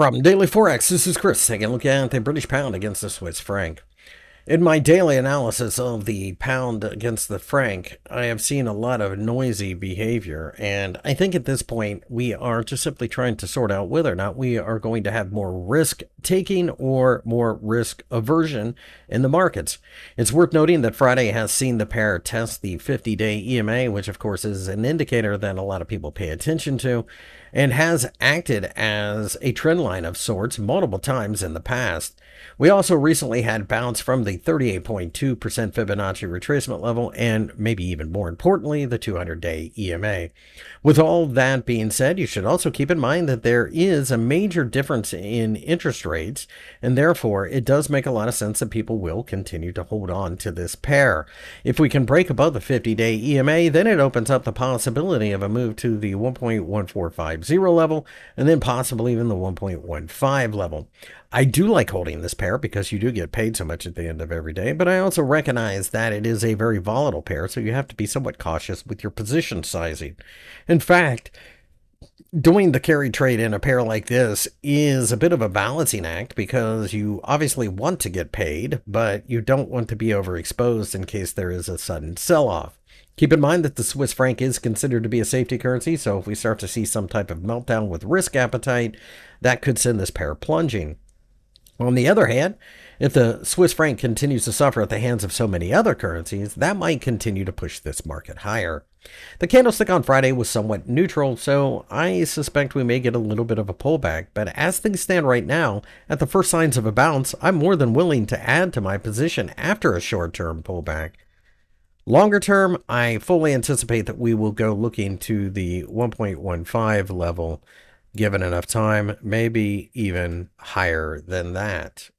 From Daily Forex, this is Chris taking a look at the British pound against the Swiss franc. In my daily analysis of the pound against the franc, I have seen a lot of noisy behavior, and I think at this point we are just simply trying to sort out whether or not we are going to have more risk taking or more risk aversion in the markets. It's worth noting that Friday has seen the pair test the 50 day EMA, which of course is an indicator that a lot of people pay attention to, and has acted as a trend line of sorts multiple times in the past. We also recently had bounce from the 38.2% Fibonacci retracement level and maybe even more importantly, the 200 day EMA. With all that being said, you should also keep in mind that there is a major difference in interest rates, and therefore it does make a lot of sense that people will continue to hold on to this pair. If we can break above the 50 day EMA, then it opens up the possibility of a move to the 1.1450 level and then possibly even the 1.15 level. I do like holding this pair because you do get paid so much at the end of every day, but I also recognize that it is a very volatile pair, so you have to be somewhat cautious with your position sizing. In fact, doing the carry trade in a pair like this is a bit of a balancing act because you obviously want to get paid, but you don't want to be overexposed in case there is a sudden sell off. Keep in mind that the Swiss franc is considered to be a safety currency, so if we start to see some type of meltdown with risk appetite, that could send this pair plunging. On the other hand, if the Swiss franc continues to suffer at the hands of so many other currencies, that might continue to push this market higher. The candlestick on Friday was somewhat neutral, so I suspect we may get a little bit of a pullback, but as things stand right now, at the first signs of a bounce, I'm more than willing to add to my position after a short-term pullback. Longer term, I fully anticipate that we will go looking to the 1.15 level given enough time, maybe even higher than that.